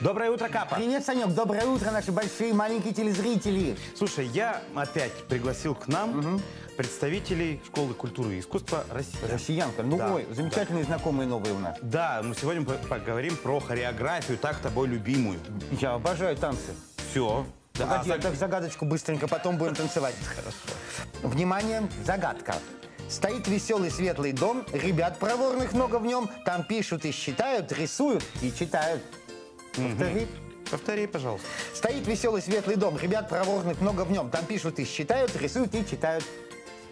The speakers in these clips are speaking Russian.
Доброе утро, Капа. Привет, Санек, доброе утро, наши большие маленькие телезрители. Слушай, я опять пригласил к нам представителей Школы культуры и искусства России. Россиянка, ну Да, ой, замечательные знакомые новые у нас. Да, мы сегодня по- поговорим про хореографию, так тобой любимую. Я обожаю танцы. Все. Да, Погоди, а я так загадочку быстренько, потом будем танцевать. Внимание, загадка. Стоит веселый светлый дом, ребят проворных много в нем, там пишут и считают, рисуют и читают. Повтори. Повтори, пожалуйста. Стоит веселый светлый дом, ребят проворных много в нем, там пишут и считают, рисуют и читают.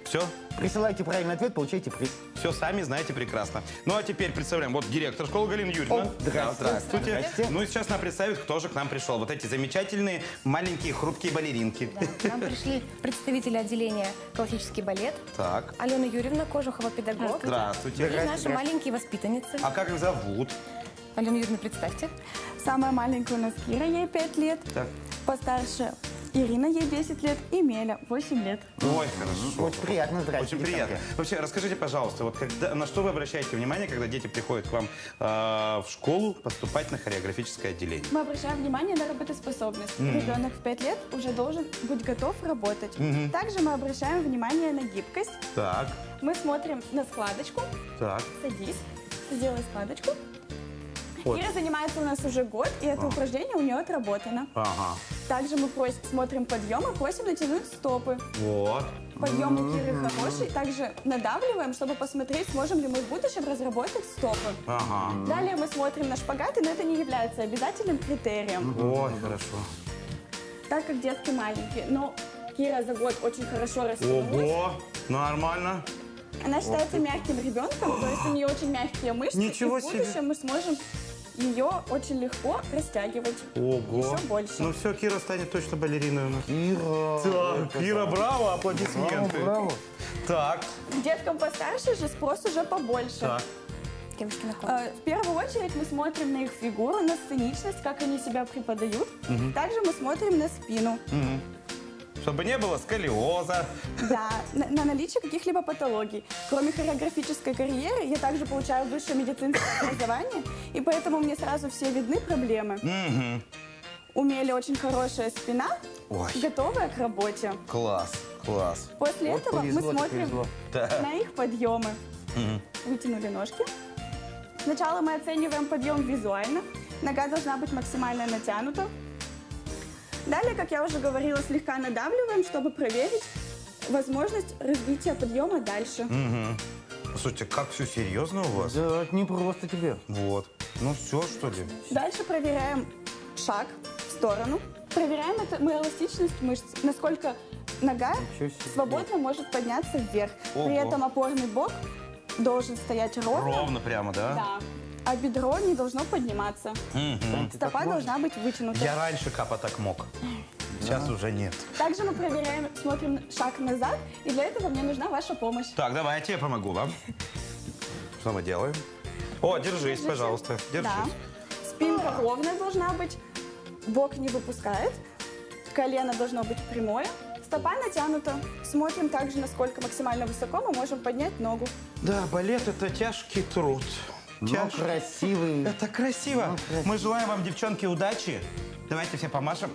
Все? Присылайте правильный ответ, получайте приз. Все сами знаете прекрасно. Ну а теперь представляем, вот директор школы Галина Юрьевна. О, здравствуйте. Здравствуйте. Здрасте. Ну и сейчас нам представит, кто же к нам пришел. Вот эти замечательные маленькие хрупкие балеринки. Да, к нам пришли представители отделения классический балет. Так. Алена Юрьевна, Кожухова, педагог. Здравствуйте. И наши маленькие воспитанницы. А как их зовут? Алена Юрьевна, представьте. Самая маленькая у нас Кира, ей 5 лет. Так. Постарше Ирина, ей 10 лет. И Меля, 8 лет. Ой, хорошо. Очень приятно, здрасте. Очень приятно. Вообще, расскажите, пожалуйста, вот когда, на что вы обращаете внимание, когда дети приходят к вам э, в школу поступать на хореографическое отделение? Мы обращаем внимание на работоспособность. Ребенок в 5 лет уже должен быть готов работать. Также мы обращаем внимание на гибкость. Так, Мы смотрим на складочку. так. Садись, сделай складочку. Вот. Ира занимается у нас уже год, и это упражнение у нее отработано. Ага. Также мы просим, смотрим подъем и просим натянуть стопы. Вот. Подъем у Киры хороший. Также надавливаем, чтобы посмотреть, сможем ли мы в будущем разработать стопы. Ага. Далее мы смотрим на шпагаты, но это не является обязательным критерием, Ой, хорошо. так как детки маленькие. Но Кира за год очень хорошо растянулась. Ого, нормально. Она считается мягким ребенком, то есть у нее очень мягкие мышцы. Ничего и в себе. будущем мы сможем ее очень легко растягивать. Ого. Еще больше. Ну все, Кира станет точно балериной у нас. Ира. Так, Кира, браво, аплодисменты. Браво, браво. Так, деткам постарше же спрос уже побольше. так. Девушки на ком? Э, В первую очередь мы смотрим на их фигуру, на сценичность, как они себя преподают. Также мы смотрим на спину. Чтобы не было сколиоза. Да, на, на наличие каких-либо патологий. Кроме хореографической карьеры, я также получаю высшее медицинское образование, и поэтому мне сразу все видны проблемы. У Мели очень хорошая спина, Ой. готовая к работе. Класс, класс. После Вот этого повезло, мы смотрим повезло. на их подъемы. Вытянули ножки. Сначала мы оцениваем подъем визуально. Нога должна быть максимально натянута. Далее, как я уже говорила, слегка надавливаем, чтобы проверить возможность развития подъема дальше. Слушайте, как все серьезно у вас? Да, не просто тебе. Вот. Ну все, что ли? Дальше проверяем шаг в сторону. Проверяем это, мы эластичность мышц, насколько нога свободно может подняться вверх. Ого. При этом опорный бок должен стоять ровно. Ровно прямо, да? Да. А бедро не должно подниматься. Мгм. Стопа должна быть вытянута. Я раньше капа так мог. Сейчас уже нет. Также мы проверяем, смотрим шаг назад, и для этого мне нужна ваша помощь. Так, давайте я помогу вам. Что мы делаем? О, держись, Держите. пожалуйста. Держись. Да. Спинка ровная должна быть, бок не выпускает, колено должно быть прямое, стопа натянута. Смотрим также, насколько максимально высоко мы можем поднять ногу. Да, балет это тяжкий труд. Ну, Тяжкий. красивый. Это красиво. Ну, красиво. Мы желаем вам, девчонки, удачи. Давайте все помашем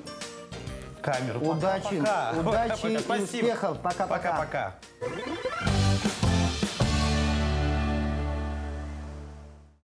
камеру. Удачи, Пока-пока. удачи и Спасибо. успехов. Пока-пока. Пока-пока.